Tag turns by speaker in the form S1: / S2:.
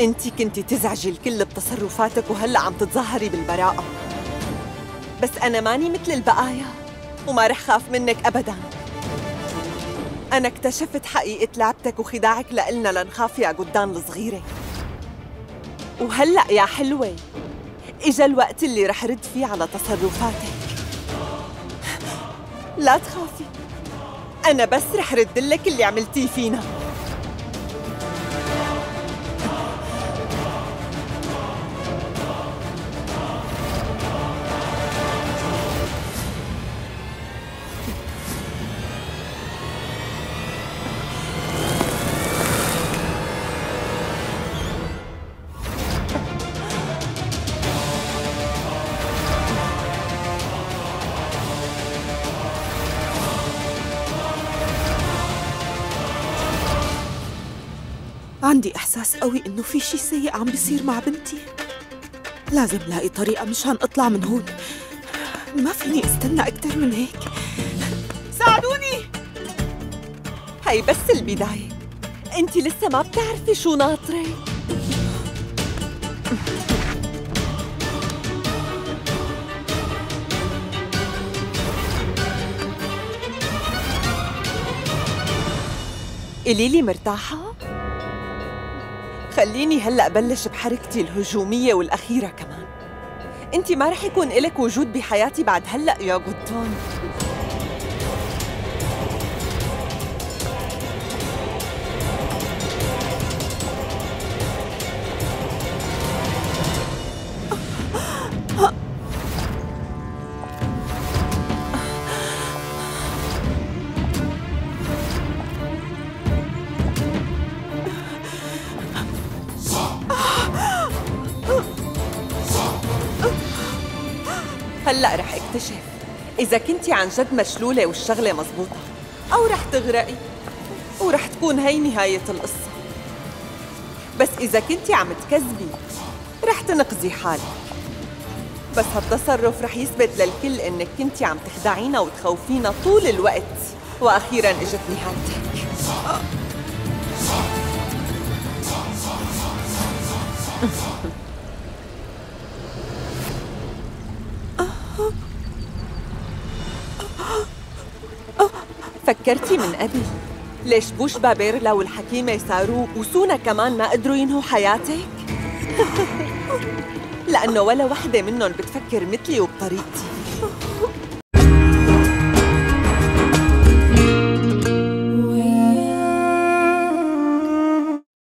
S1: انت كنتي تزعجي الكل بتصرفاتك وهلا عم تتظاهري بالبراءة. بس أنا ماني مثل البقايا وما رح خاف منك أبداً. أنا اكتشفت حقيقة لعبتك وخداعك لإلنا لنخاف يا قدان الصغيرة. وهلأ يا حلوة إجا الوقت اللي رح رد فيه على تصرفاتك. لا تخافي أنا بس رح رد لك اللي عملتيه فينا.
S2: عندي إحساس قوي إنه في شي سيء عم بيصير مع بنتي. لازم لاقي طريقة مشان أطلع من هون. ما فيني أستنى أكتر من هيك. ساعدوني!
S1: هي بس البداية. أنت لسه ما بتعرفي شو ناطرك قولي لي مرتاحة؟ خليني هلأ بلش بحركتي الهجومية والأخيرة كمان. انت ما رح يكون إلك وجود بحياتي بعد هلأ يا قطان هلأ رح اكتشف إذا كنتي عن جد مشلولة والشغلة مزبوطة أو رح تغرقي ورح تكون هي نهاية القصة. بس إذا كنتي عم تكذبي رح تنقذي حالك. بس هالتصرف رح يثبت للكل إنك كنتي عم تخدعينا وتخوفينا طول الوقت. وأخيراً إجت نهايتك. فكرتي من قبل ليش بوش بابيرلا والحكيمة سارو وسونا كمان ما قدروا ينهوا حياتك؟ لأنه ولا وحدة منهم بتفكر مثلي وبطريقتي